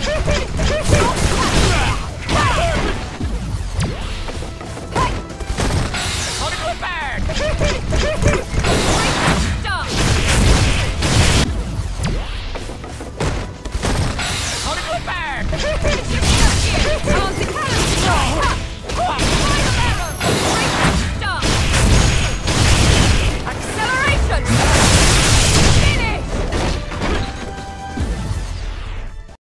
Hehehe!